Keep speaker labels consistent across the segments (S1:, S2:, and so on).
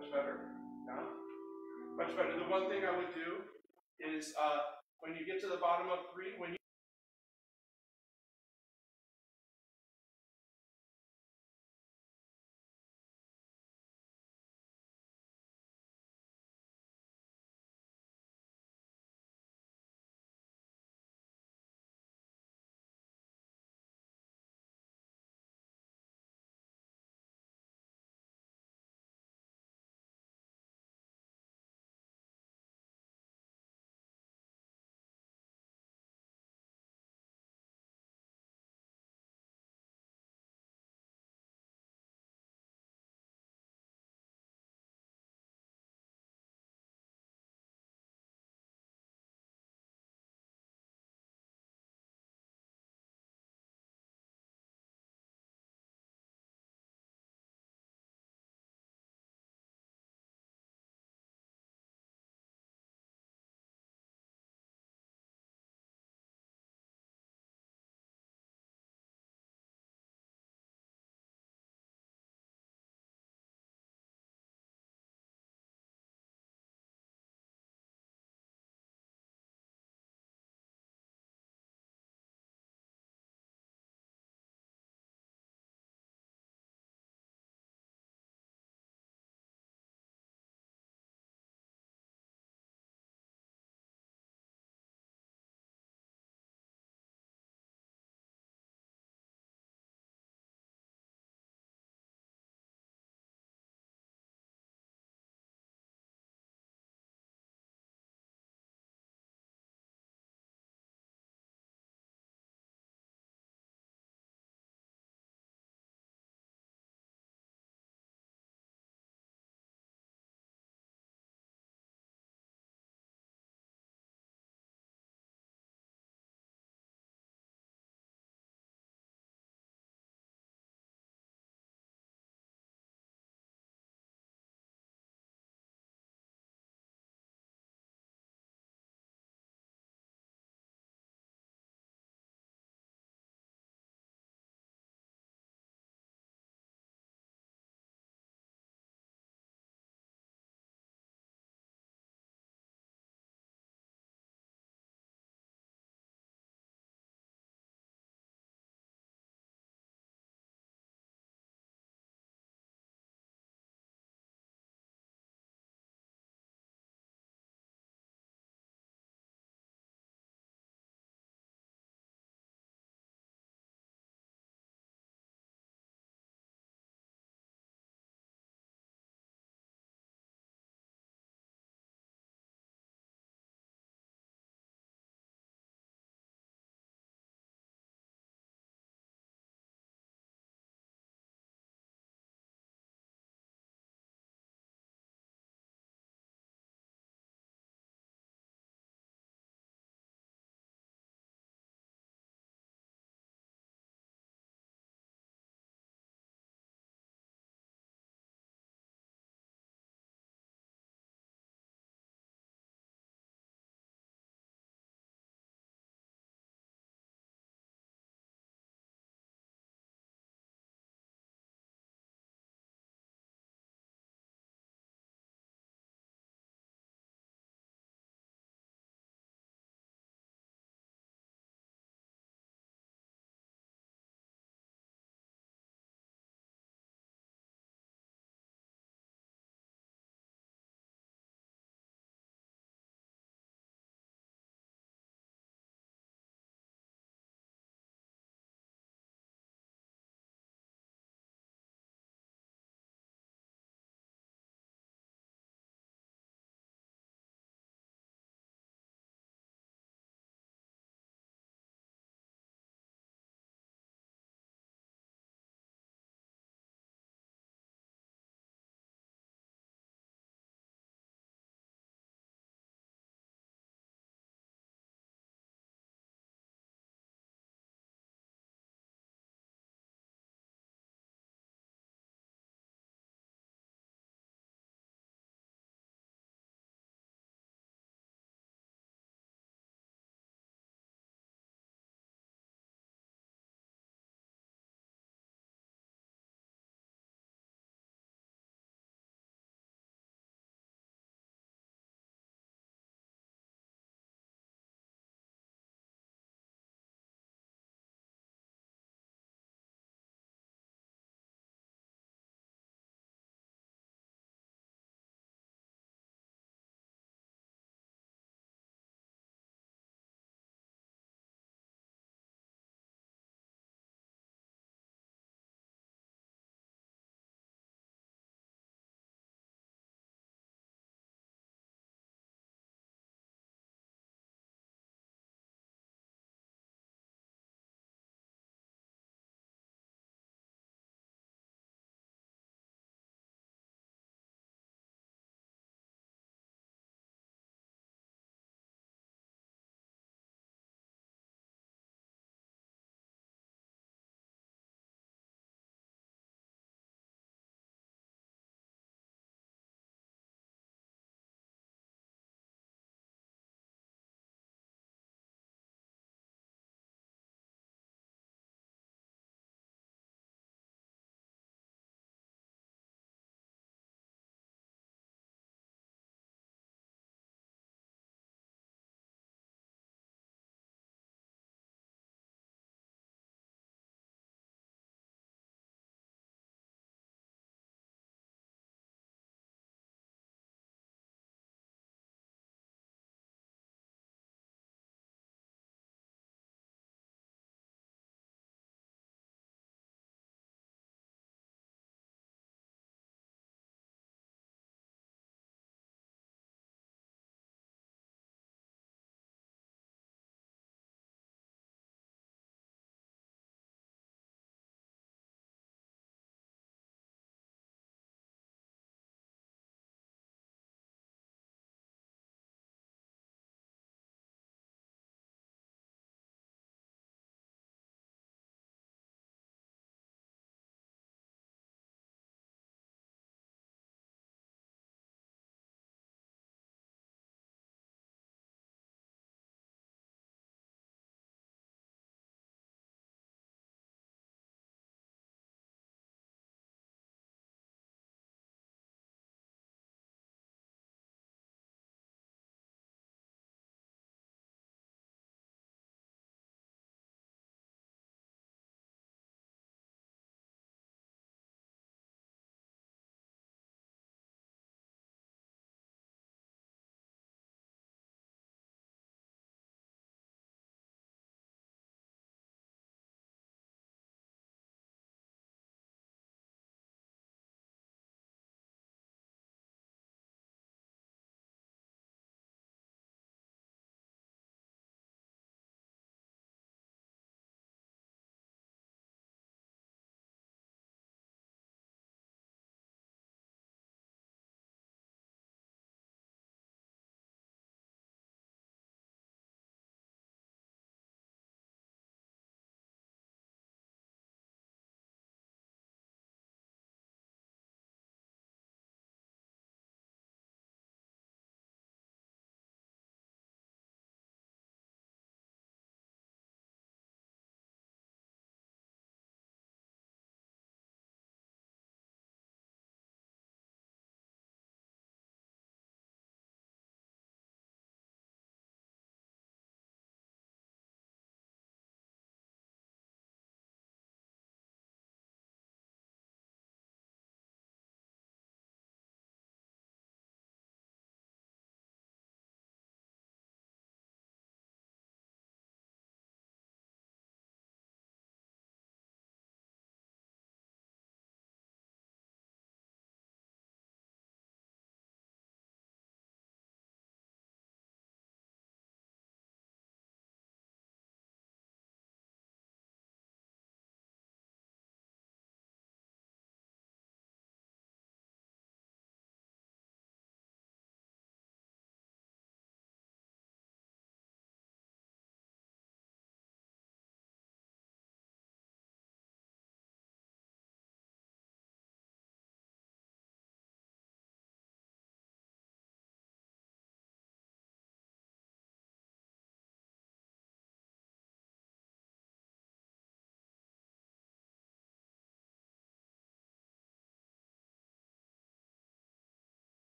S1: Much better. Yeah. Much better. The one thing I would do is uh, when you get to the bottom of three, when you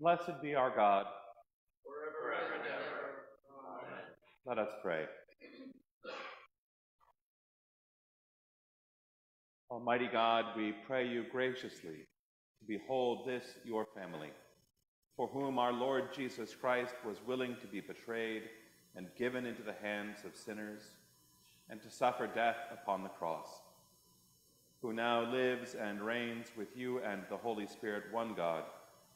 S2: Blessed be our God.
S1: forever and ever. Amen.
S2: Let us pray. Almighty God, we pray you graciously to behold this your family, for whom our Lord Jesus Christ was willing to be betrayed and given into the hands of sinners, and to suffer death upon the cross, who now lives and reigns with you and the Holy Spirit, one God,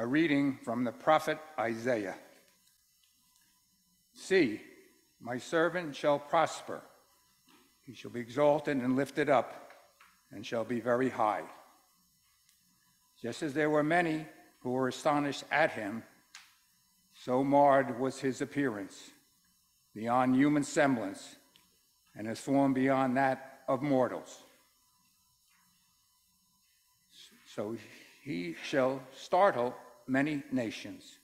S3: A reading from the prophet Isaiah. See, my servant shall prosper. He shall be exalted and lifted up, and shall be very high. Just as there were many who were astonished at him, so marred was his appearance, beyond human semblance, and his form beyond that of mortals. So he shall startle many nations.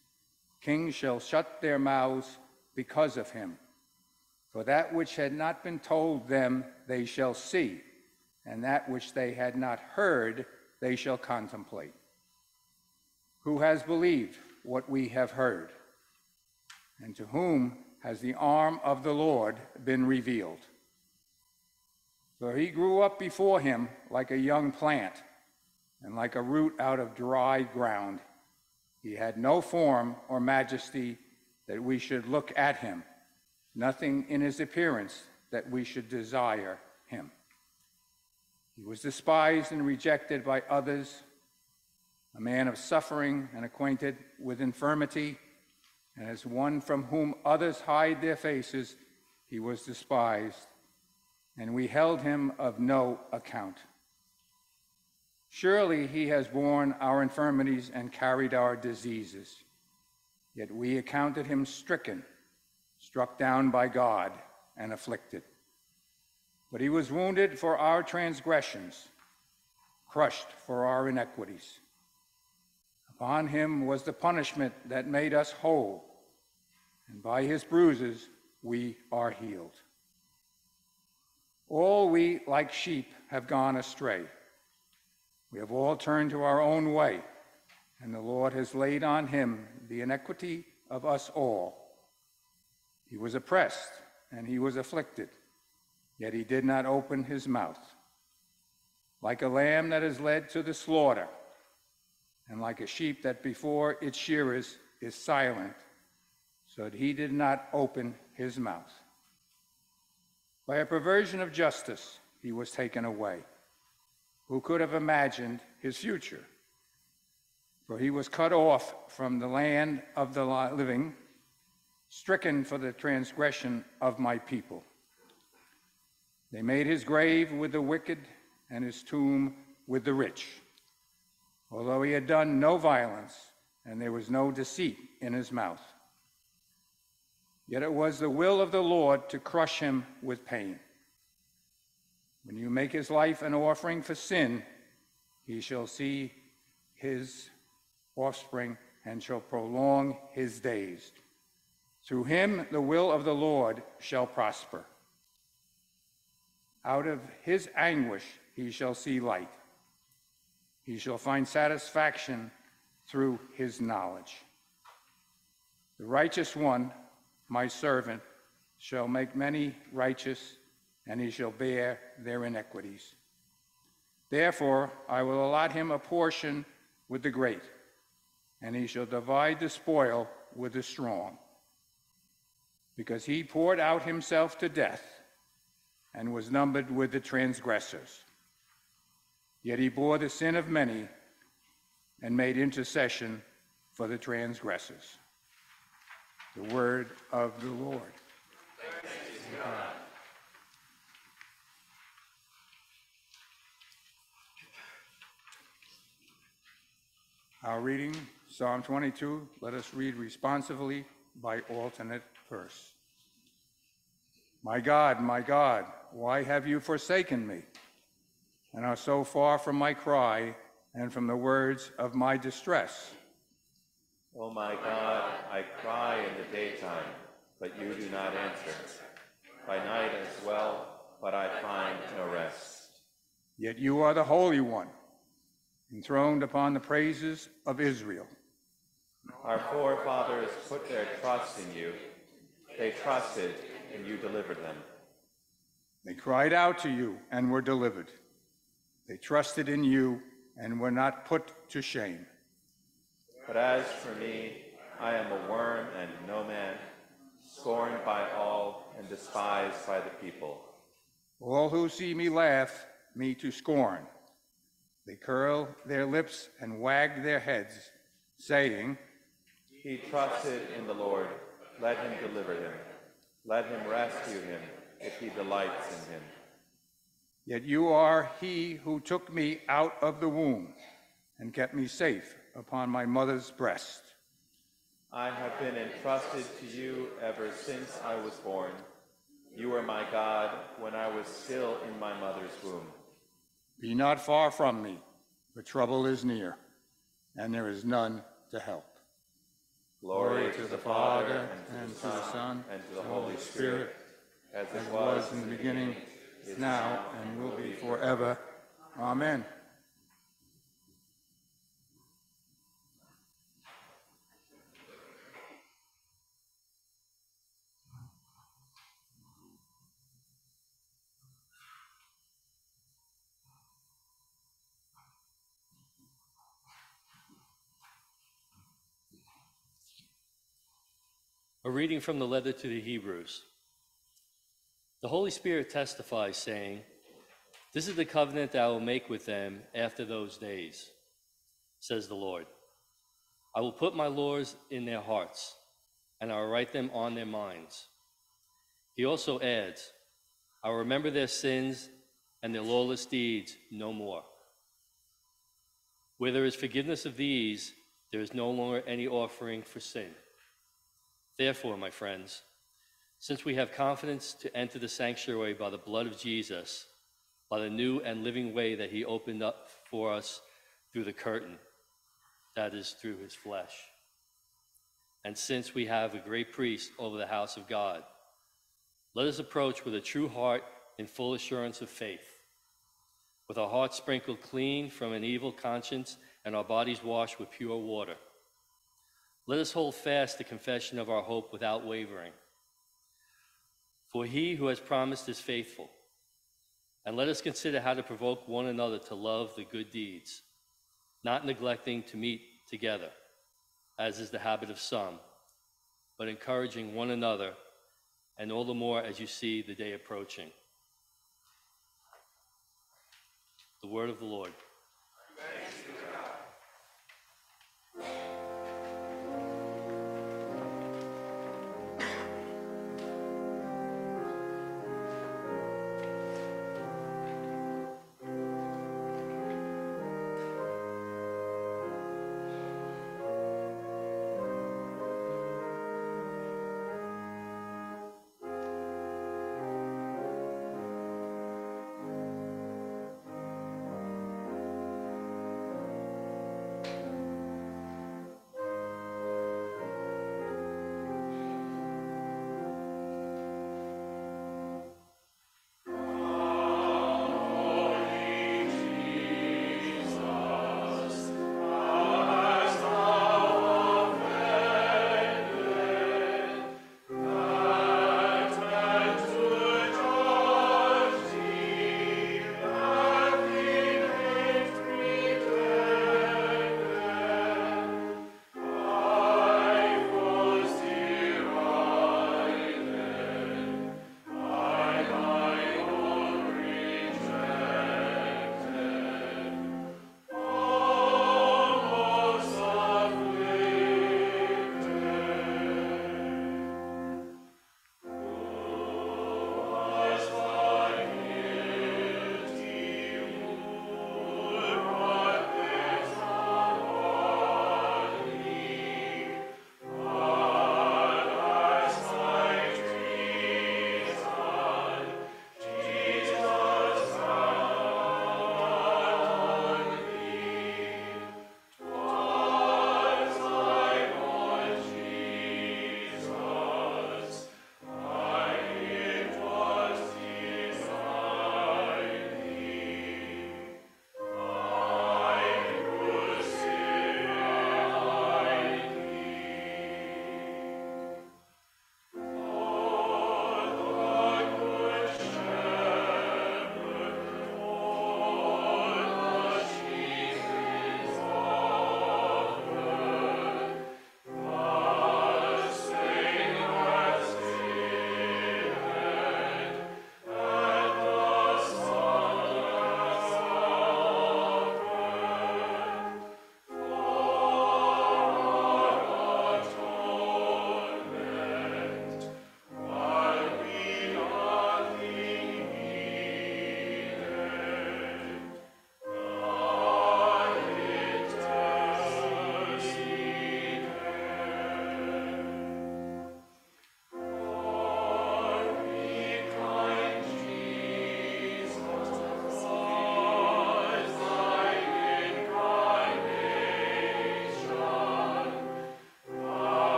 S3: Kings shall shut their mouths because of him. For that which had not been told them they shall see, and that which they had not heard they shall contemplate. Who has believed what we have heard? And to whom has the arm of the Lord been revealed? For he grew up before him like a young plant, and like a root out of dry ground. He had no form or majesty that we should look at him, nothing in his appearance that we should desire him. He was despised and rejected by others, a man of suffering and acquainted with infirmity, and as one from whom others hide their faces, he was despised, and we held him of no account. Surely he has borne our infirmities and carried our diseases. Yet we accounted him stricken, struck down by God, and afflicted. But he was wounded for our transgressions, crushed for our iniquities. Upon him was the punishment that made us whole, and by his bruises we are healed. All we, like sheep, have gone astray. We have all turned to our own way, and the Lord has laid on him the iniquity of us all. He was oppressed and he was afflicted, yet he did not open his mouth. Like a lamb that is led to the slaughter, and like a sheep that before its shearers is silent, so that he did not open his mouth. By a perversion of justice, he was taken away. Who could have imagined his future? For he was cut off from the land of the living, stricken for the transgression of my people. They made his grave with the wicked and his tomb with the rich, although he had done no violence and there was no deceit in his mouth. Yet it was the will of the Lord to crush him with pain. When you make his life an offering for sin, he shall see his offspring and shall prolong his days. Through him the will of the Lord shall prosper. Out of his anguish he shall see light. He shall find satisfaction through his knowledge. The righteous one, my servant, shall make many righteous and he shall bear their iniquities. Therefore, I will allot him a portion with the great, and he shall divide the spoil with the strong. Because he poured out himself to death and was numbered with the transgressors. Yet he bore the sin of many and made intercession for the transgressors. The word of the Lord. Our reading, Psalm 22, let us read responsively by alternate verse. My God, my God, why have you forsaken me? And are so far from my cry and from the words of my distress.
S2: O my God, I cry in the daytime, but you do not answer. By night as well, but I find no rest.
S3: Yet you are the Holy One, enthroned upon the praises of Israel.
S2: Our forefathers put their trust in you. They trusted, and you delivered them.
S3: They cried out to you and were delivered. They trusted in you and were not put to shame.
S2: But as for me, I am a worm and no man, scorned by all and despised by the people.
S3: All who see me laugh me to scorn. They curl their lips and wag their heads, saying,
S2: He trusted in the Lord. Let him deliver him. Let him rescue him if he delights in him.
S3: Yet you are he who took me out of the womb and kept me safe upon my mother's breast.
S2: I have been entrusted to you ever since I was born. You were my God when I was still in my mother's womb.
S3: Be not far from me, for trouble is near, and there is none to help.
S2: Glory to the Father, and to the Son, and to the Holy Spirit, as it was
S3: in the beginning, is now, and will be forever. Amen.
S4: Reading from the letter to the Hebrews. The Holy Spirit testifies, saying, This is the covenant that I will make with them after those days, says the Lord. I will put my laws in their hearts, and I will write them on their minds. He also adds, I will remember their sins and their lawless deeds no more. Where there is forgiveness of these, there is no longer any offering for sin. Therefore, my friends, since we have confidence to enter the sanctuary by the blood of Jesus, by the new and living way that he opened up for us through the curtain, that is, through his flesh. And since we have a great priest over the house of God, let us approach with a true heart in full assurance of faith, with our hearts sprinkled clean from an evil conscience and our bodies washed with pure water. Let us hold fast the confession of our hope without wavering. For he who has promised is faithful. And let us consider how to provoke one another to love the good deeds, not neglecting to meet together, as is the habit of some, but encouraging one another, and all the more as you see the day approaching. The word of the Lord.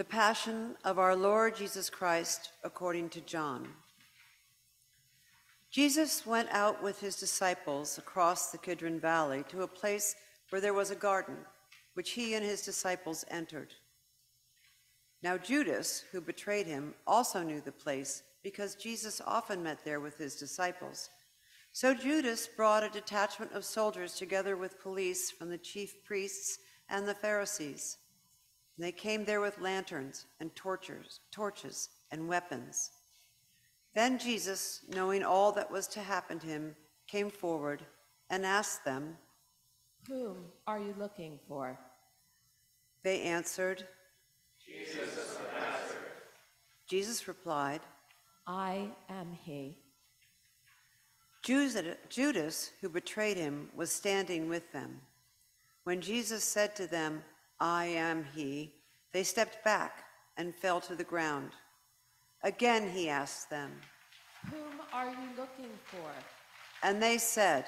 S5: The Passion of our Lord Jesus Christ according to John. Jesus went out with his disciples across the Kidron Valley to a place where there was a garden, which he and his disciples entered. Now, Judas, who betrayed him, also knew the place because Jesus often met there with his disciples. So Judas brought a detachment of soldiers together with police from the chief priests and the Pharisees. And they came there with lanterns and torches, torches and weapons. Then Jesus, knowing all that was to happen to him, came forward and asked them.
S6: Whom are you looking for?
S5: They answered, Jesus of Nazareth. Jesus replied,
S6: I am he.
S5: Judas, who betrayed him, was standing with them. When Jesus said to them, I am he, they stepped back and fell to the ground. Again he asked them,
S6: Whom are you looking for?
S5: and they said,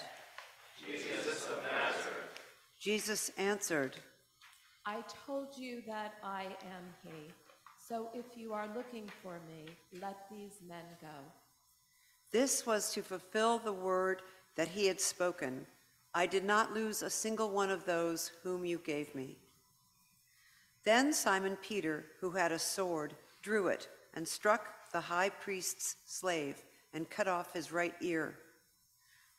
S5: Jesus of Nazareth. Jesus answered,
S6: I told you that I am he. So if you are looking for me, let these men go.
S5: This was to fulfill the word that he had spoken. I did not lose a single one of those whom you gave me. Then Simon Peter, who had a sword, drew it and struck the high priest's slave and cut off his right ear.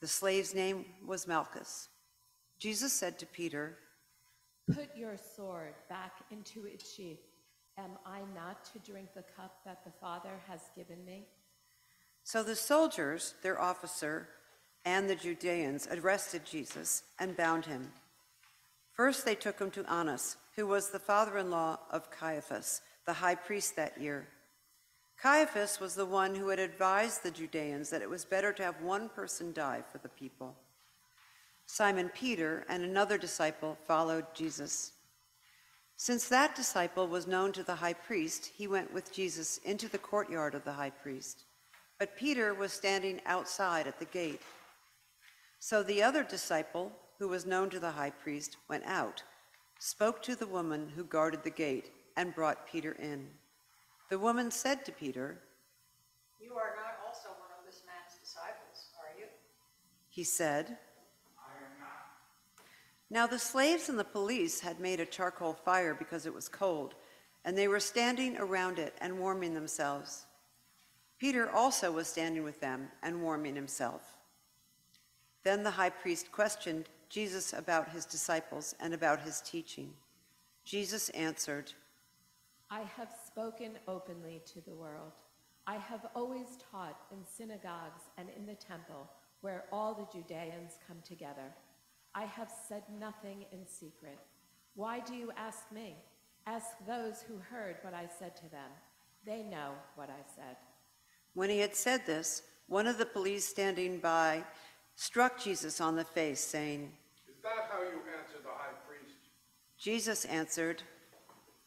S5: The slave's name was Malchus. Jesus said to Peter,
S6: Put your sword back into its sheath. Am I not to drink the cup that the Father has given me?
S5: So the soldiers, their officer, and the Judeans arrested Jesus and bound him. First, they took him to Annas, who was the father in law of Caiaphas, the high priest that year. Caiaphas was the one who had advised the Judeans that it was better to have one person die for the people. Simon Peter and another disciple followed Jesus. Since that disciple was known to the high priest, he went with Jesus into the courtyard of the high priest. But Peter was standing outside at the gate. So the other disciple, who was known to the high priest, went out, spoke to the woman who guarded the gate, and brought Peter in. The woman said to Peter,
S7: You are not also one of this man's disciples, are you?
S5: He said, I am not. Now the slaves and the police had made a charcoal fire because it was cold, and they were standing around it and warming themselves. Peter also was standing with them and warming himself. Then the high priest questioned Jesus about his disciples and about his teaching. Jesus answered,
S6: I have spoken openly to the world. I have always taught in synagogues and in the temple where all the Judeans come together. I have said nothing in secret. Why do you ask me? Ask those who heard what I said to them. They know what I said.
S5: When he had said this, one of the police standing by struck Jesus on the face, saying,
S8: Is that how you answer the high priest?
S5: Jesus answered,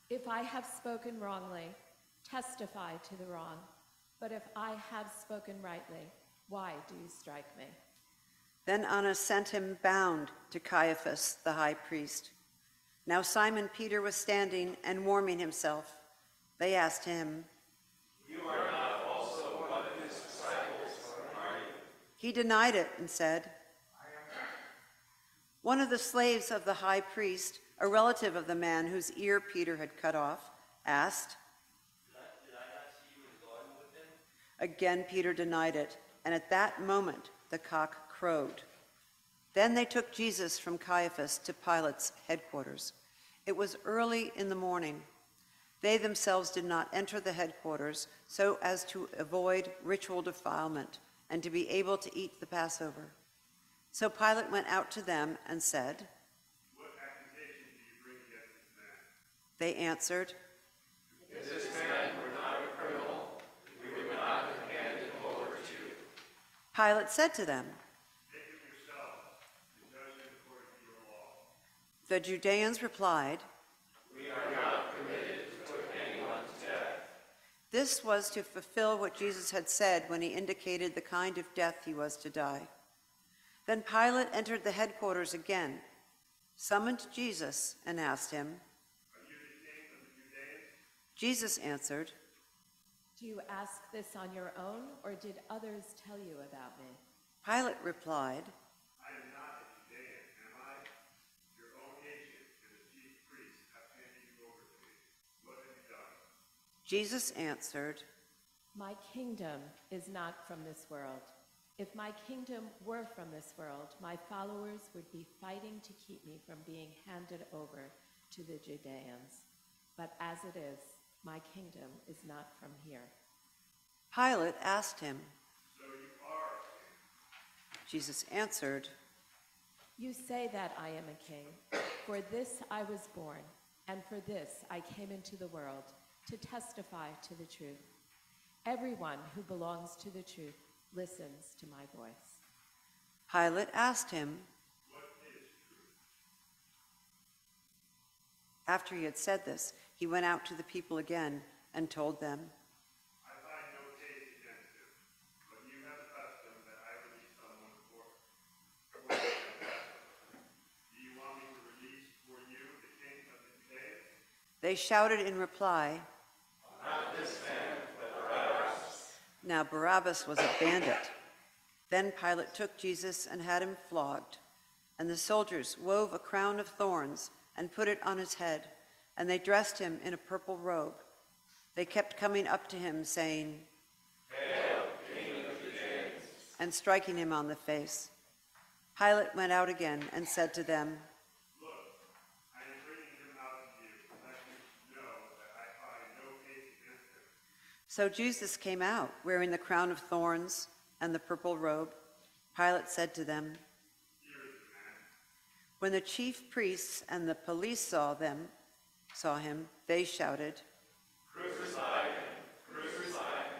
S6: If I have spoken wrongly, testify to the wrong. But if I have spoken rightly, why do you strike me?
S5: Then Annas sent him bound to Caiaphas, the high priest. Now Simon Peter was standing and warming himself. They asked him, You are not also one of his disciples, are you? He denied it and said, I am not. One of the slaves of the high priest, a relative of the man whose ear Peter had cut off, asked, Did I not see you in loyal with him? Again, Peter denied it, and at that moment the cock crowed. Then they took Jesus from Caiaphas to Pilate's headquarters. It was early in the morning. They themselves did not enter the headquarters so as to avoid ritual defilement and to be able to eat the Passover. So Pilate went out to them and said,
S8: What accusation do you bring against this man?
S5: They answered, Pilate said to them,
S8: Take him yourselves and judge him according to your law.
S5: The Judeans replied, We are not permitted to put anyone to death. This was to fulfill what Jesus had said when he indicated the kind of death he was to die. Then Pilate entered the headquarters again, summoned Jesus, and asked him,
S8: Are you the king of the Judeans?
S5: Jesus answered,
S6: Do you ask this on your own, or did others tell you about me?
S5: Pilate replied,
S8: I am not a Judean, am I? Your own agent and the chief priests have handed you over to me. What have you done?
S5: Jesus answered,
S6: My kingdom is not from this world. If my kingdom were from this world, my followers would be fighting to keep me from being handed over to the Judeans. But as it is, my kingdom is not from here.
S5: Pilate asked him.
S8: So you are a king.
S5: Jesus answered,
S6: You say that I am a king. For this I was born, and for this I came into the world, to testify to the truth. Everyone who belongs to the truth listens to my voice.
S5: Pilate asked him, After he had said this, he went out to the people again and told them,
S8: I find no case against him, but you have a that I release someone for, for. Do you want me to release for you the king of the Judeans?
S5: They shouted in reply, Now Barabbas was a bandit. Then Pilate took Jesus and had him flogged. And the soldiers wove a crown of thorns and put it on his head, and they dressed him in a purple robe. They kept coming up to him, saying, Hail, King of the Judeans! and striking him on the face. Pilate went out again and said to them,
S8: Look, I am bringing him out you, let you know that I find no.
S5: So Jesus came out, wearing the crown of thorns and the purple robe. Pilate said to them, the When the chief priests and the police saw them, saw him, they shouted, Crucify him! Crucify him!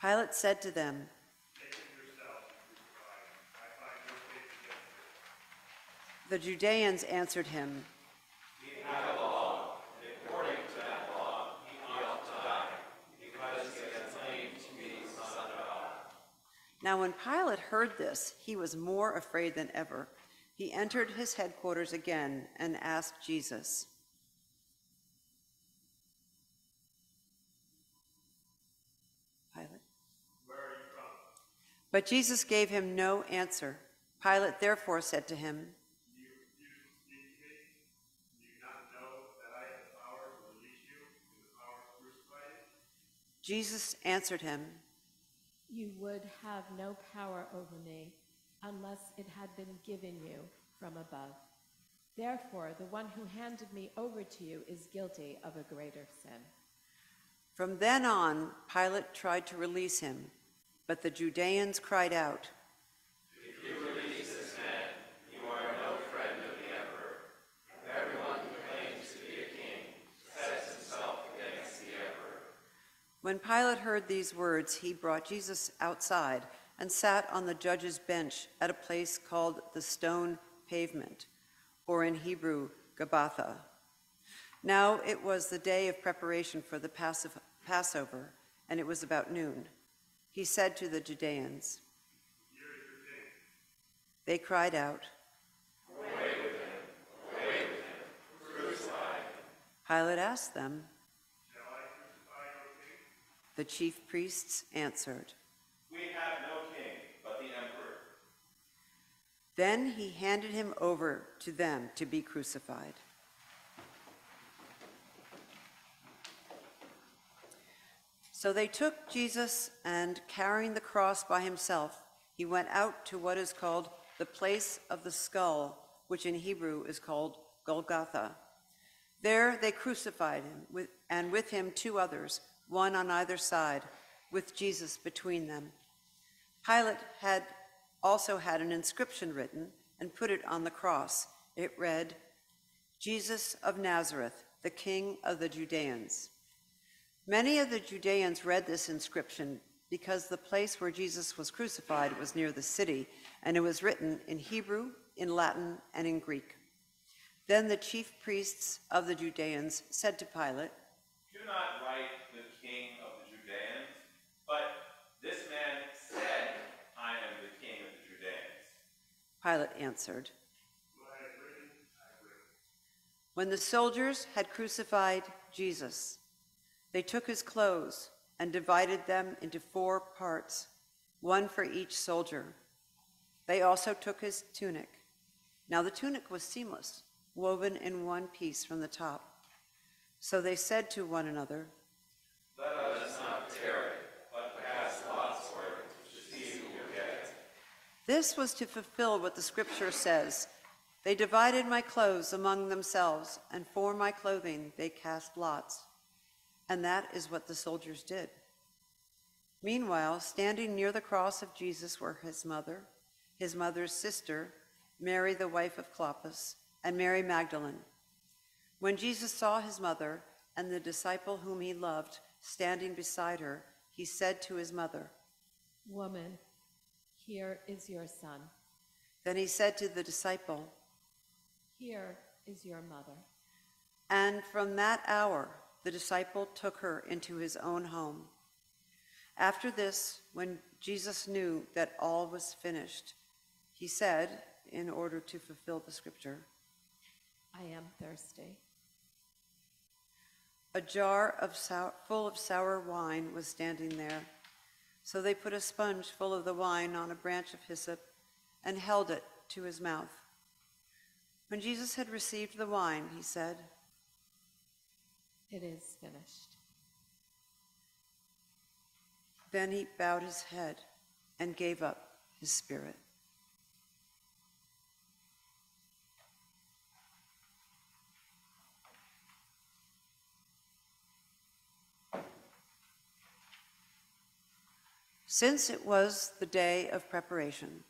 S5: Pilate said to them.
S8: The Judeans answered him, We have a law, and according to that law he ought to die because he is claimed to be
S5: the Son of God. Now, when Pilate heard this, he was more afraid than ever. He entered his headquarters again and asked Jesus, But Jesus gave him no answer. Pilate therefore said to him,
S8: you refuse to speak to me? Do you not know that I have the power to release you and the power to?
S5: Jesus answered him,
S6: You would have no power over me unless it had been given you from above. Therefore, the one who handed me over to you is guilty of a greater sin.
S5: From then on, Pilate tried to release him, but the Judeans cried out, If you release this man,
S2: you are no friend of the emperor. Everyone who claims to be a king sets himself against the emperor.
S5: When Pilate heard these words, he brought Jesus outside and sat on the judge's bench at a place called the Stone Pavement, or in Hebrew, Gabbatha. Now it was the day of preparation for the Passover, and it was about noon. He said to the Judeans, They cried out, Pilate asked them,
S8: Shall I crucify your king?
S5: The chief priests answered.
S2: We have no king but the emperor.
S5: Then he handed him over to them to be crucified. So they took Jesus, and carrying the cross by himself, he went out to what is called the place of the skull, which in Hebrew is called Golgotha. There they crucified him, with, and with him two others, one on either side, with Jesus between them. Pilate had also had an inscription written and put it on the cross. It read, Jesus of Nazareth, the King of the Judeans. Many of the Judeans read this inscription because the place where Jesus was crucified was near the city, and it was written in Hebrew, in Latin, and in Greek. Then the chief priests of the Judeans said to Pilate,
S2: Do not write the king of the Judeans, but this man said, I am the king of the Judeans.
S5: Pilate answered,
S8: What I have written, I have written.
S5: When the soldiers had crucified Jesus, They took his clothes and divided them into four parts, one for each soldier. They also took his tunic. Now the tunic was seamless, woven in one piece from the top. So they said to one another,
S2: Let us not tear it, but pass lots for it, to see who will get it.
S5: This was to fulfill what the scripture says They divided my clothes among themselves, and for my clothing they cast lots. And that is what the soldiers did. Meanwhile, standing near the cross of Jesus were his mother, his mother's sister, Mary, the wife of Clopas, and Mary Magdalene. When Jesus saw his mother and the disciple whom he loved standing beside her, he said to his mother,
S6: Woman, here is your son.
S5: Then he said to the disciple,
S6: Here is your mother.
S5: And from that hour, the disciple took her into his own home. After this, when Jesus knew that all was finished, he said, in order to fulfill the scripture,
S6: I am thirsty.
S5: A jar of sour, full of sour wine was standing there. So they put a sponge full of the wine on a branch of hyssop and held it to his mouth. When Jesus had received the wine, he said,
S6: It is finished.
S5: Then he bowed his head and gave up his spirit. Since it was the day of preparation,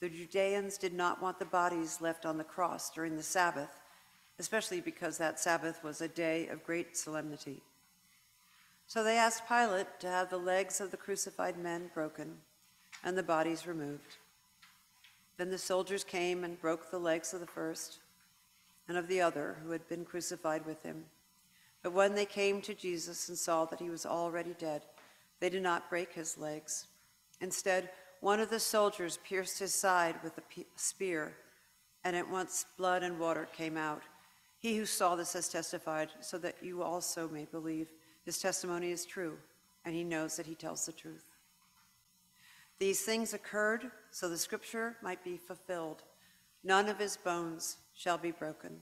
S5: the Judeans did not want the bodies left on the cross during the Sabbath, especially because that Sabbath was a day of great solemnity. So they asked Pilate to have the legs of the crucified men broken and the bodies removed. Then the soldiers came and broke the legs of the first and of the other who had been crucified with him. But when they came to Jesus and saw that he was already dead, they did not break his legs. Instead, one of the soldiers pierced his side with a spear, and at once blood and water came out. He who saw this has testified, so that you also may believe. His testimony is true, and he knows that he tells the truth. These things occurred so the scripture might be fulfilled none of his bones shall be broken.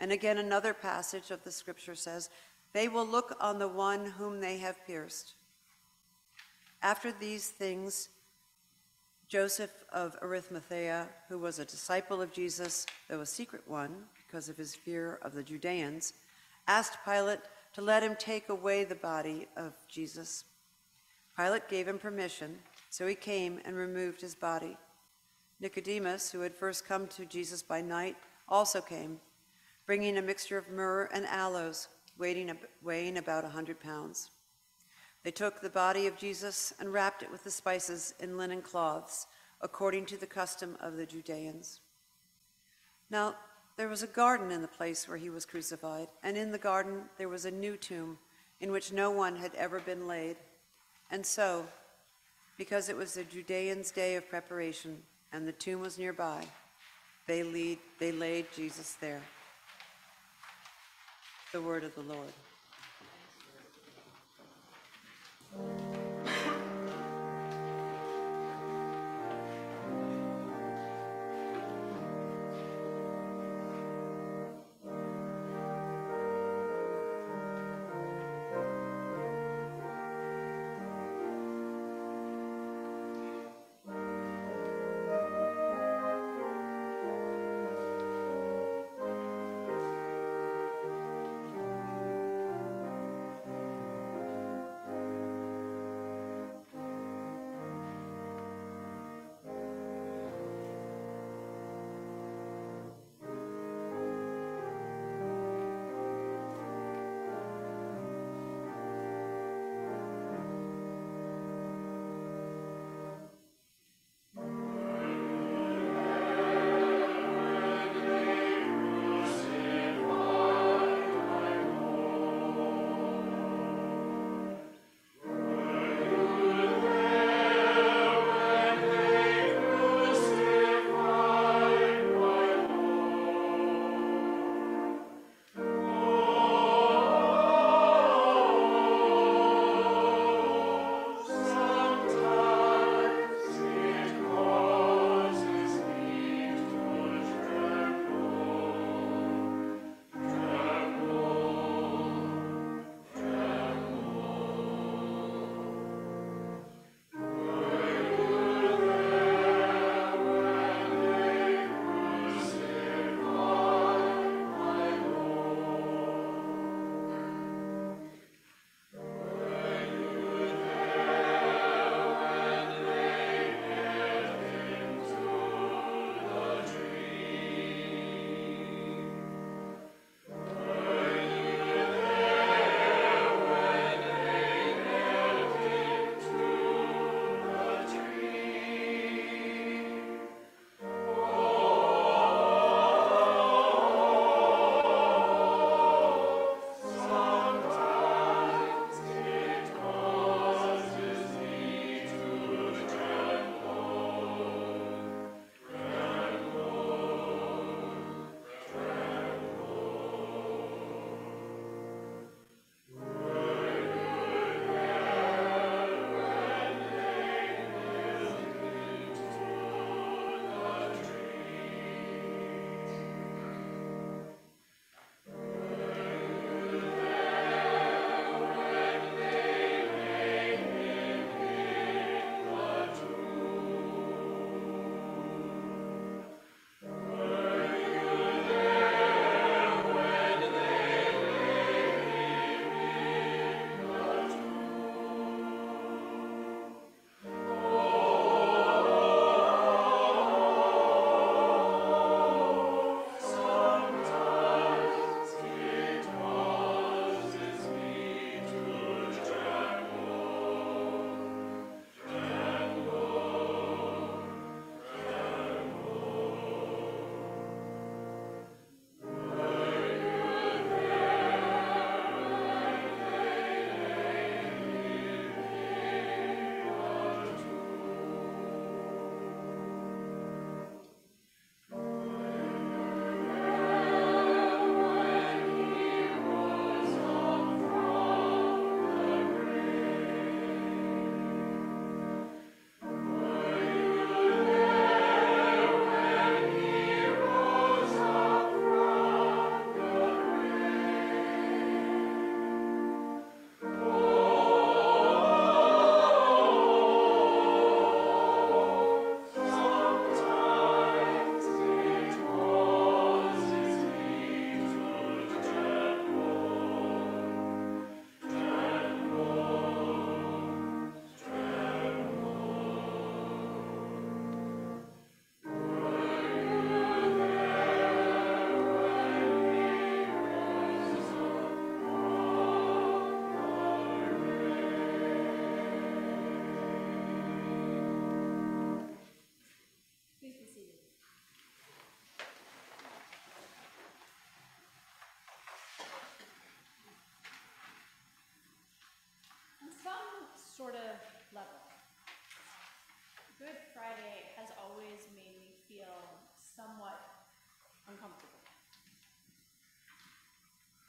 S5: And again, another passage of the scripture says, They will look on the one whom they have pierced. After these things, Joseph of Arimathea, who was a disciple of Jesus, though a secret one because of his fear of the Judeans, asked Pilate to let him take away the body of Jesus. Pilate gave him permission, so he came and removed his body. Nicodemus, who had first come to Jesus by night, also came, bringing a mixture of myrrh and aloes, weighing about a hundred pounds. They took the body of Jesus and wrapped it with the spices in linen cloths, according to the custom of the Judeans. Now, there was a garden in the place where he was crucified, and in the garden there was a new tomb in which no one had ever been laid. And so, because it was the Judeans' day of preparation and the tomb was nearby, they, lead, they laid Jesus there. The word of the Lord.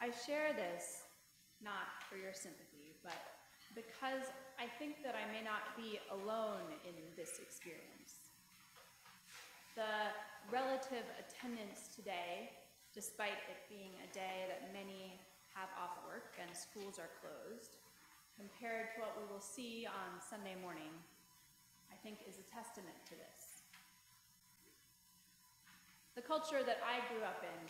S9: I share this not for your sympathy, but because I think that I may not be alone in this experience. The relative attendance today, despite it being a day that many have off work and schools are closed, compared to what we will see on Sunday morning, I think is a testament to this. The culture that I grew up in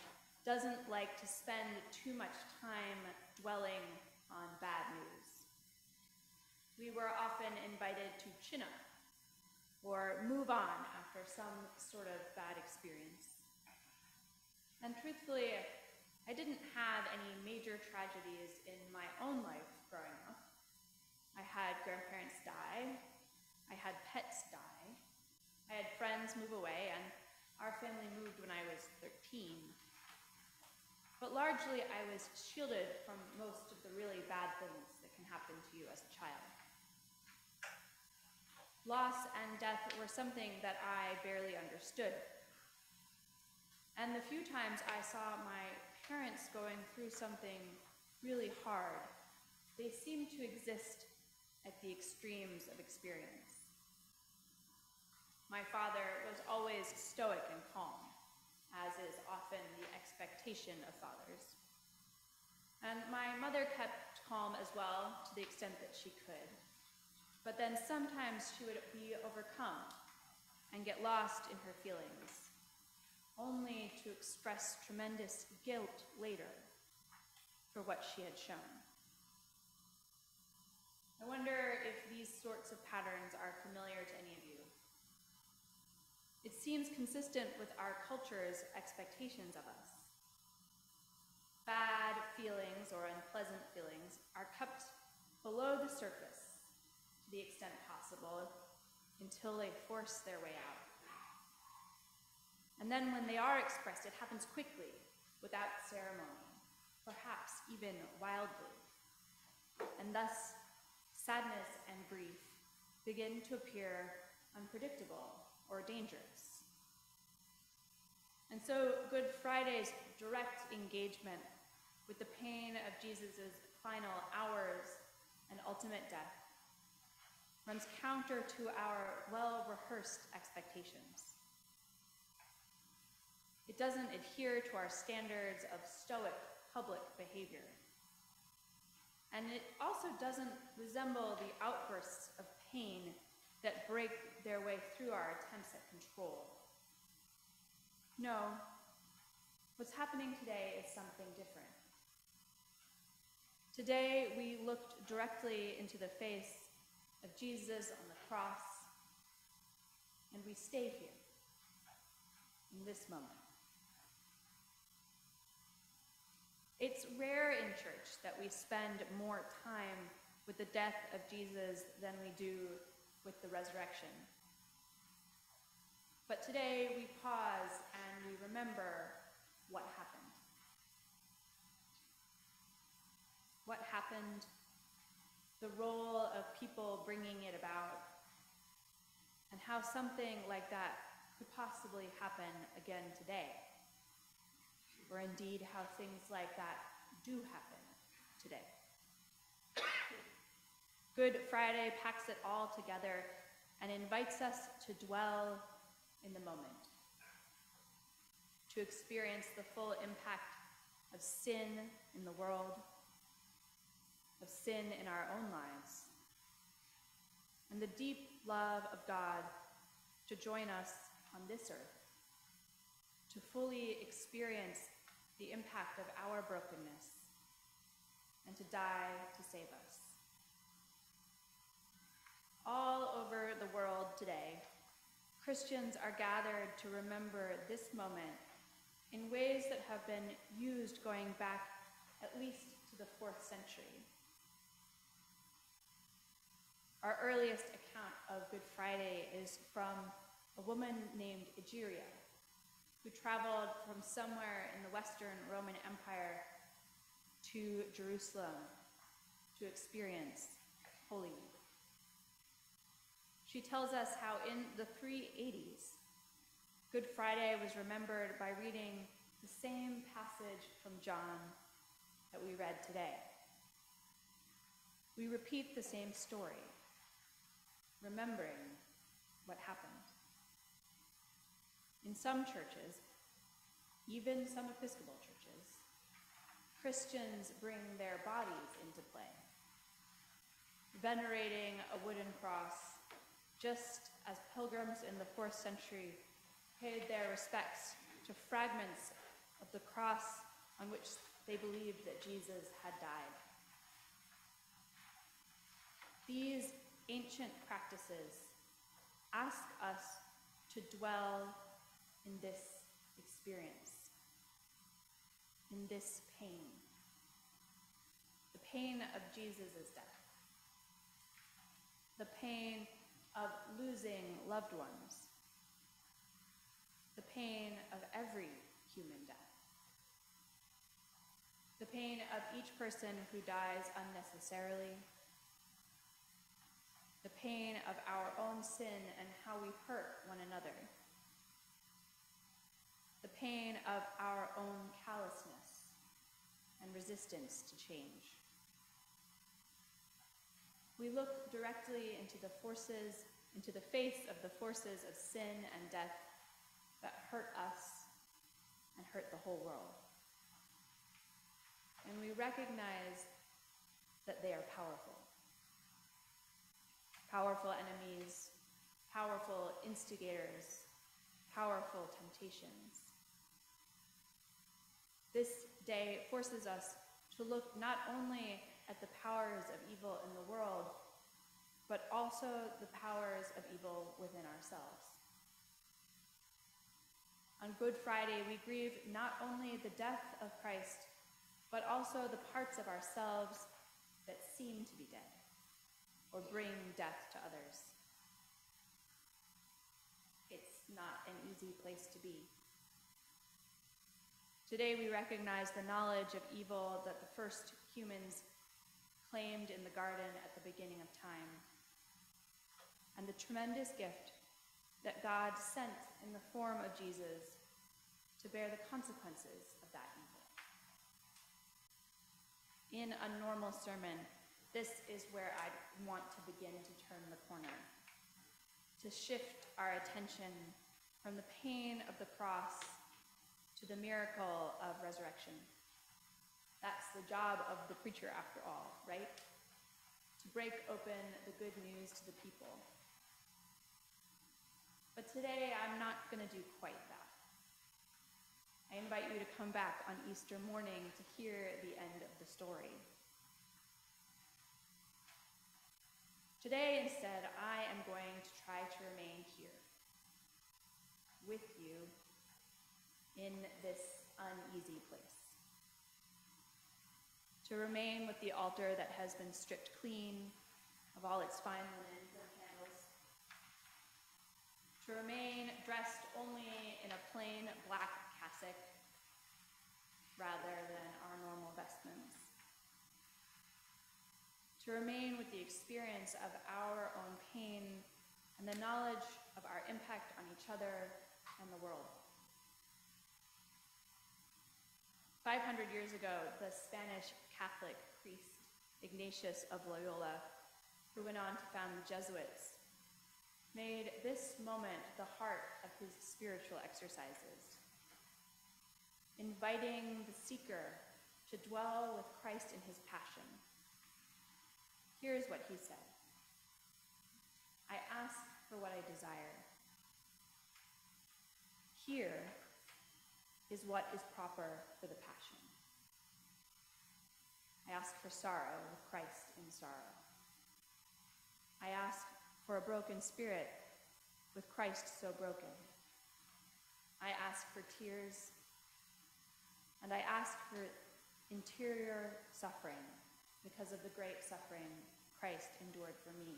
S9: doesn't like to spend too much time dwelling on bad news. We were often invited to chin up or move on after some sort of bad experience. And truthfully, I didn't have any major tragedies in my own life growing up. I had grandparents die, I had pets die, I had friends move away, and our family moved when I was 13. But largely, I was shielded from most of the really bad things that can happen to you as a child. Loss and death were something that I barely understood. And the few times I saw my parents going through something really hard, they seemed to exist at the extremes of experience. My father was always stoic and calm, as is often the expectation of fathers. And my mother kept calm as well, to the extent that she could. But then sometimes she would be overcome and get lost in her feelings, only to express tremendous guilt later for what she had shown. I wonder if these sorts of patterns are familiar to any of you. It seems consistent with our culture's expectations of us. Bad feelings or unpleasant feelings are kept below the surface to the extent possible until they force their way out. And then when they are expressed, it happens quickly, without ceremony, perhaps even wildly. And thus, sadness and grief begin to appear unpredictable or dangerous. And so, Good Friday's direct engagement with the pain of Jesus' final hours and ultimate death runs counter to our well rehearsed expectations. It doesn't adhere to our standards of stoic public behavior. And it also doesn't resemble the outbursts of pain that break their way through our attempts at control. No, what's happening today is something different. Today, we looked directly into the face of Jesus on the cross, and we stay here in this moment. It's rare in church that we spend more time with the death of Jesus than we do with the resurrection. But today we pause and we remember what happened. What happened the role of people bringing it about, and how something like that could possibly happen again today, or indeed how things like that do happen today. Good Friday packs it all together and invites us to dwell in the moment, to experience the full impact of sin in the world of sin in our own lives, and the deep love of God to join us on this earth, to fully experience the impact of our brokenness, and to die to save us. All over the world today, Christians are gathered to remember this moment in ways that have been used going back at least to the fourth century. Our earliest account of Good Friday is from a woman named Egeria, who traveled from somewhere in the Western Roman Empire to Jerusalem to experience Holy Week. She tells us how in the 380s, Good Friday was remembered by reading the same passage from John that we read today. We repeat the same story, remembering what happened. In some churches, even some Episcopal churches, Christians bring their bodies into play, venerating a wooden cross, just as pilgrims in the fourth century paid their respects to fragments of the cross on which they believed that Jesus had died. These ancient practices ask us to dwell in this experience, in this pain, the pain of Jesus' death, the pain of losing loved ones, the pain of every human death, the pain of each person who dies unnecessarily, the pain of our own sin and how we hurt one another, the pain of our own callousness and resistance to change. We look directly into the forces, into the face of the forces of sin and death that hurt us and hurt the whole world. And we recognize that they are powerful. Powerful enemies, powerful instigators, powerful temptations. This day forces us to look not only at the powers of evil in the world, but also the powers of evil within ourselves. On Good Friday, we grieve not only the death of Christ, but also the parts of ourselves that seem to be dead or bring death to others. It's not an easy place to be. Today, we recognize the knowledge of evil that the first humans claimed in the garden at the beginning of time, and the tremendous gift that God sent in the form of Jesus to bear the consequences of that evil. In a normal sermon, this is where I want to begin to turn the corner, to shift our attention from the pain of the cross to the miracle of resurrection. That's the job of the preacher, after all, right? To break open the good news to the people. But today, I'm not going to do quite that. I invite you to come back on Easter morning to hear the end of the story. Today, instead, I am going to try to remain here with you in this uneasy place. To remain with the altar that has been stripped clean of all its fine candles. To remain dressed only in a plain black cassock rather than our normal vestments. To remain with the experience of our own pain and the knowledge of our impact on each other and the world. 500 years ago, the Spanish Catholic priest Ignatius of Loyola, who went on to found the Jesuits, made this moment the heart of his spiritual exercises, inviting the seeker to dwell with Christ in his passion. Here's what he said I ask for what I desire. Here is what is proper for the passion. I ask for sorrow with Christ in sorrow. I ask for a broken spirit with Christ so broken. I ask for tears, and I ask for interior suffering because of the great suffering Christ endured for me.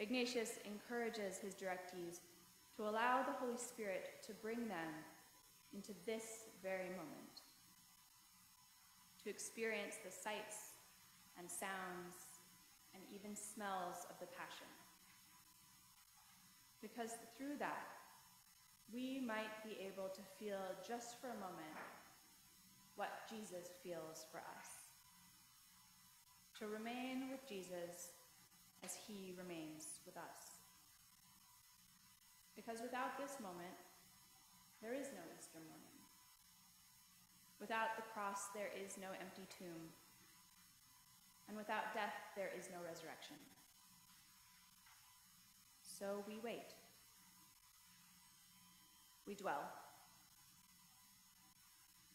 S9: Ignatius encourages his directees to allow the Holy Spirit to bring them into this very moment, to experience the sights and sounds and even smells of the Passion. Because through that, we might be able to feel just for a moment what Jesus. Feels for us. To remain with Jesus as he remains with us. Because without this moment, there is no Easter morning. Without the cross, there is no empty tomb. And without death, there is no resurrection. So we wait. We dwell.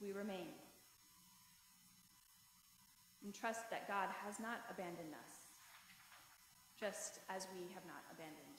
S9: We remain. And trust that God has not abandoned us, just as we have not abandoned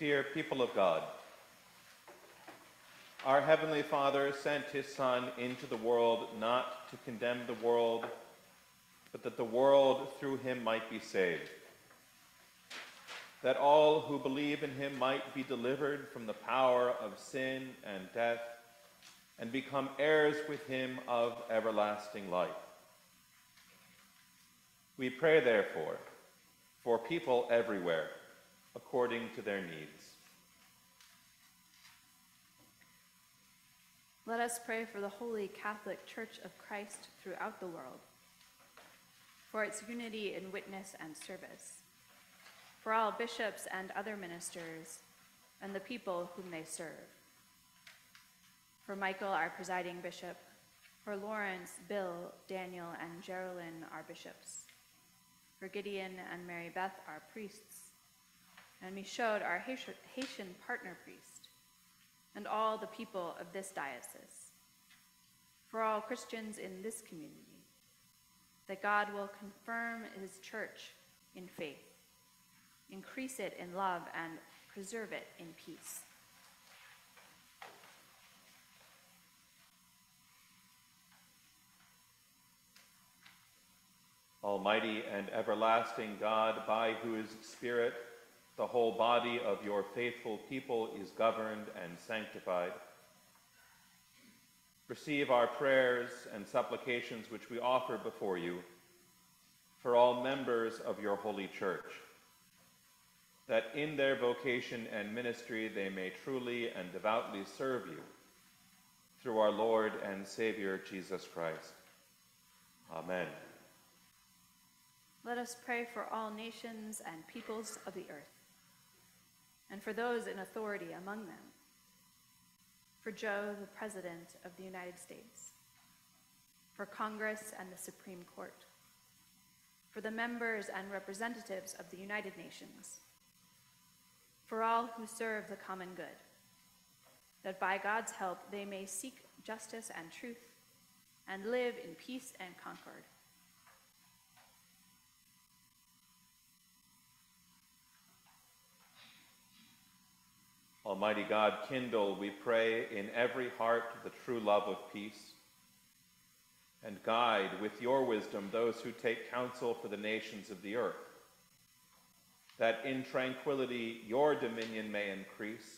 S2: Dear people of God, our Heavenly Father sent His Son into the world not to condemn the world, but that the world through Him might be saved. That all who believe in Him might be delivered from the power of sin and death and become heirs with Him of everlasting life. We pray, therefore, for people everywhere according to their needs.
S9: Let us pray for the Holy Catholic Church of Christ throughout the world, for its unity in witness and service, for all bishops and other ministers, and the people whom they serve, for Michael, our presiding bishop, for Lawrence, Bill, Daniel, and Geraldine, our bishops, for Gideon and Mary Beth, our priests, and Michaud, our Haitian partner priest, and all the people of this diocese, for all Christians in this community, that God will confirm his church in faith, increase it in love, and preserve it in peace.
S2: Almighty and everlasting God, by whose Spirit the whole body of your faithful people is governed and sanctified, receive our prayers and supplications which we offer before you for all members of your holy church, that in their vocation and ministry they may truly and devoutly serve you through our Lord and Savior Jesus Christ. Amen.
S9: Let us pray for all nations and peoples of the earth, and for those in authority among them, for Joe, the President of the United States, for Congress and the Supreme Court, for the members and representatives of the United Nations, for all who serve the common good, that by God's help they may seek justice and truth and live in peace and concord.
S2: Almighty God, kindle, we pray, in every heart the true love of peace, and guide with your wisdom those who take counsel for the nations of the earth, that in tranquility your dominion may increase,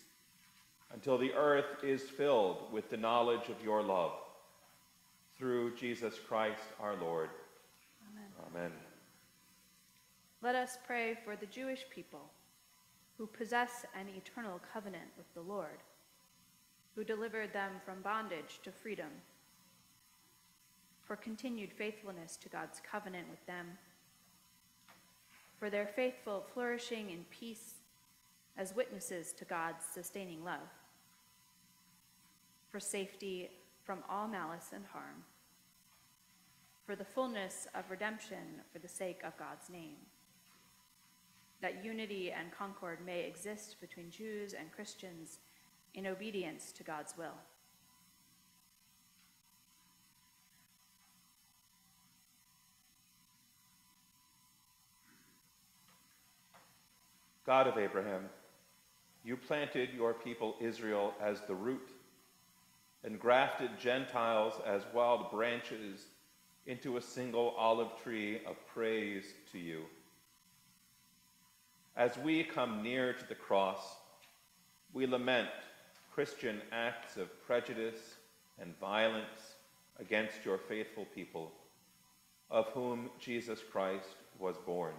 S2: until the earth is filled with the knowledge of your love. Through Jesus Christ our Lord.
S9: Amen.
S2: Amen.
S9: Let us pray for the Jewish people who possess an eternal covenant with the Lord, who delivered them from bondage to freedom, for continued faithfulness to God's covenant with them, for their faithful flourishing in peace as witnesses to God's sustaining love, for safety from all malice and harm, for the fullness of redemption for the sake of God's name that unity and concord may exist between Jews and Christians in obedience to God's will.
S2: God of Abraham, you planted your people Israel as the root and grafted Gentiles as wild branches into a single olive tree of praise to you. As we come near to the cross, we lament Christian acts of prejudice and violence against your faithful people, of whom Jesus Christ was born.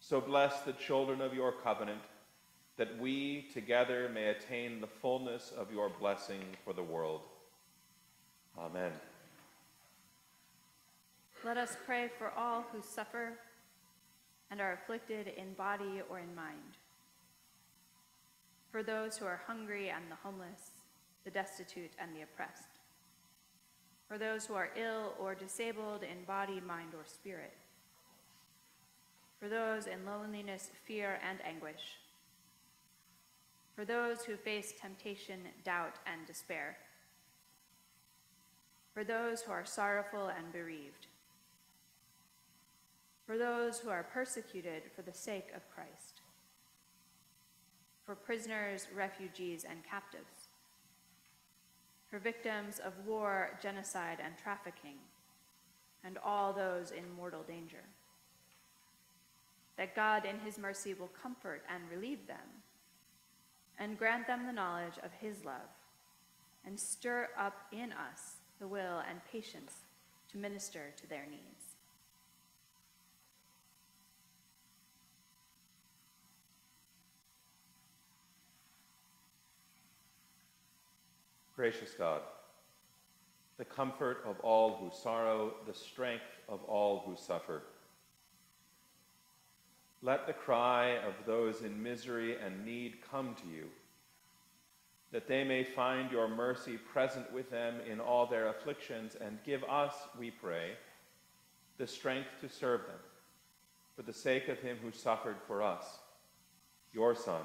S2: So bless the children of your covenant, that we together may attain the fullness of your blessing for the world. Amen.
S9: Let us pray for all who suffer and are afflicted in body or in mind. For those who are hungry and the homeless, the destitute and the oppressed. For those who are ill or disabled in body, mind, or spirit. For those in loneliness, fear, and anguish. For those who face temptation, doubt, and despair. For those who are sorrowful and bereaved for those who are persecuted for the sake of Christ, for prisoners, refugees, and captives, for victims of war, genocide, and trafficking, and all those in mortal danger. That God in his mercy will comfort and relieve them, and grant them the knowledge of his love, and stir up in us the will and patience to minister to their needs.
S2: Gracious God, the comfort of all who sorrow, the strength of all who suffer. Let the cry of those in misery and need come to you, that they may find your mercy present with them in all their afflictions, and give us, we pray, the strength to serve them, for the sake of him who suffered for us, your Son,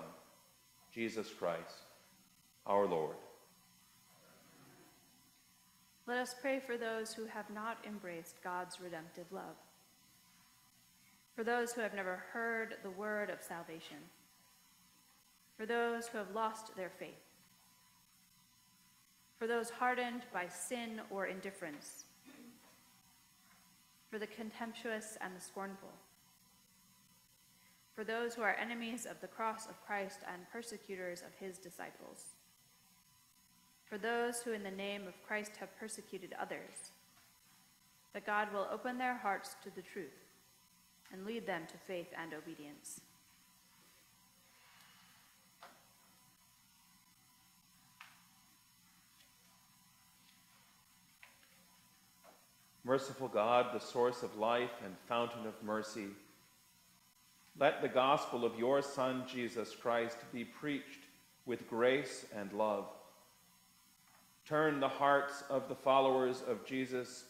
S2: Jesus Christ, our Lord.
S9: Let us pray for those who have not embraced God's redemptive love, for those who have never heard the word of salvation, for those who have lost their faith, for those hardened by sin or indifference, for the contemptuous and the scornful, for those who are enemies of the cross of Christ and persecutors of his disciples, for those who in the name of Christ have persecuted others, that God will open their hearts to the truth and lead them to faith and obedience.
S2: Merciful God, the source of life and fountain of mercy, let the gospel of your Son, Jesus Christ, be preached with grace and love. Turn the hearts of the followers of Jesus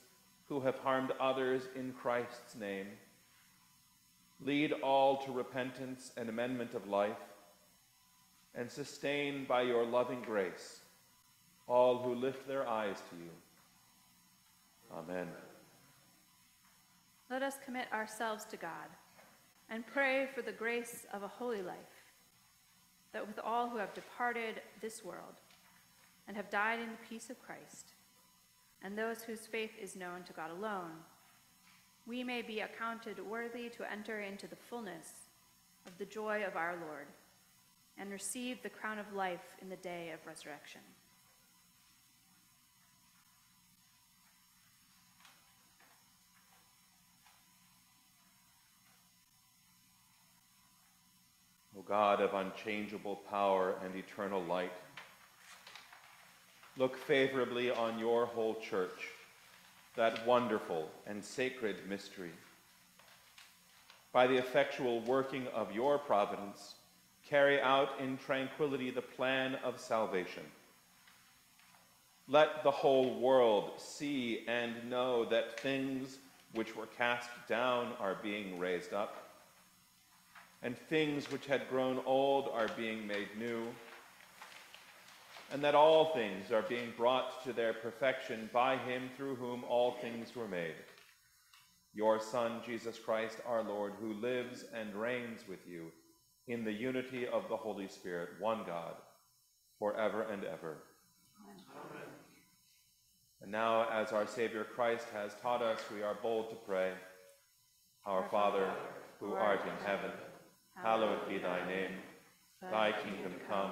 S2: who have harmed others in Christ's name. Lead all to repentance and amendment of life, and sustain by your loving grace all who lift their eyes to you. Amen.
S9: Let us commit ourselves to God and pray for the grace of a holy life, that with all who have departed this world and have died in the peace of Christ, and those whose faith is known to God alone, we may be accounted worthy to enter into the fullness of the joy of our Lord and receive the crown of life in the day of resurrection.
S2: O God of unchangeable power and eternal light, look favorably on your whole church, that wonderful and sacred mystery. By the effectual working of your providence, carry out in tranquility the plan of salvation. Let the whole world see and know that things which were cast down are being raised up and things which had grown old are being made new, and that all things are being brought to their perfection by him through whom all things were made. Your Son, Jesus Christ, our Lord, who lives and reigns with you in the unity of the Holy Spirit, one God, forever and ever. Amen. And now, as our Savior Christ has taught us, we are bold to pray, Our Father, who art in heaven, hallowed be thy name. Thy kingdom come,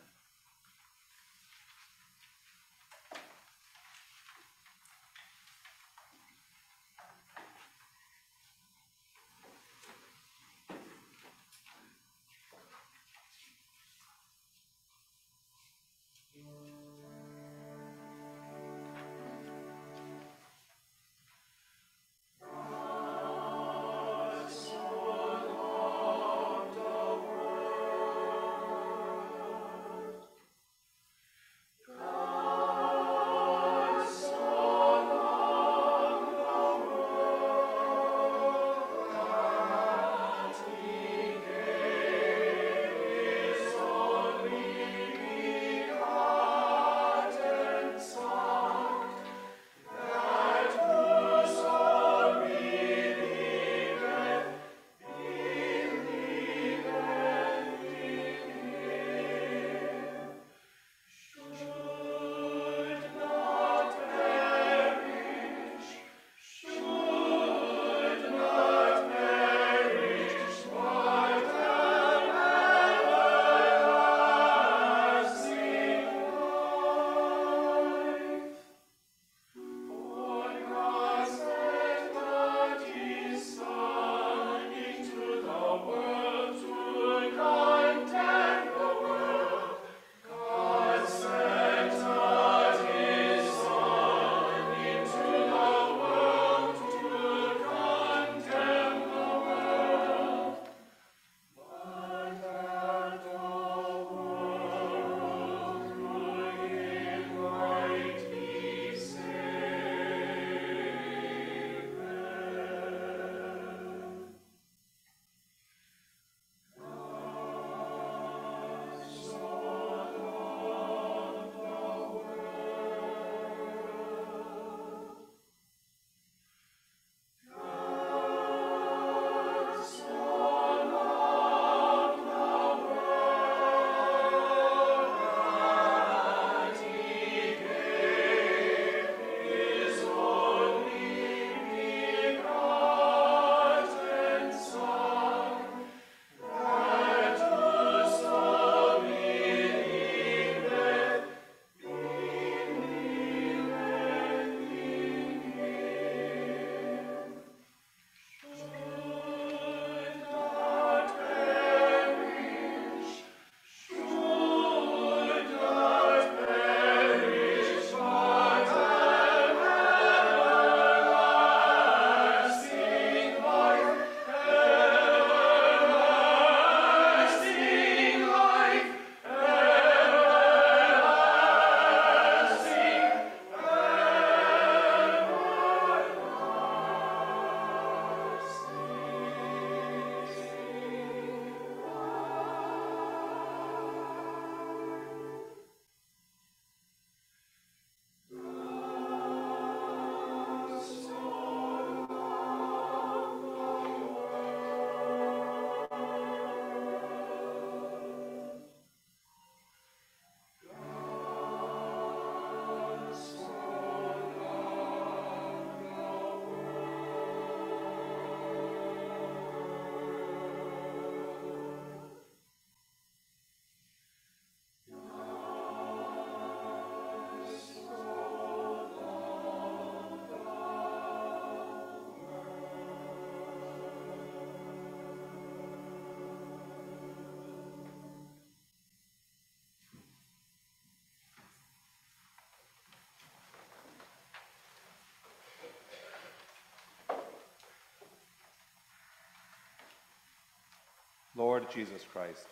S2: Jesus Christ,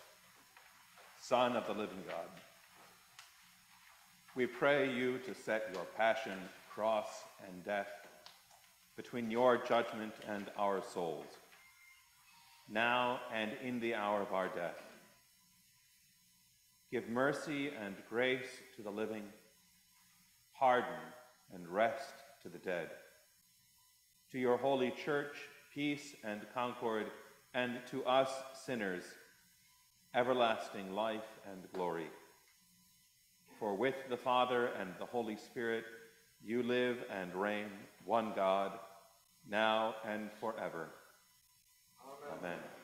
S2: Son of the living God, we pray you to set your passion, cross, and death between your judgment and our souls, now and in the hour of our death. Give mercy and grace to the living, pardon and rest to the dead. To your holy church, peace and concord, and to us sinners, everlasting life and glory. For with the Father and the Holy Spirit, you live and reign, one God, now and forever. Amen. Amen.